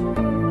Bye.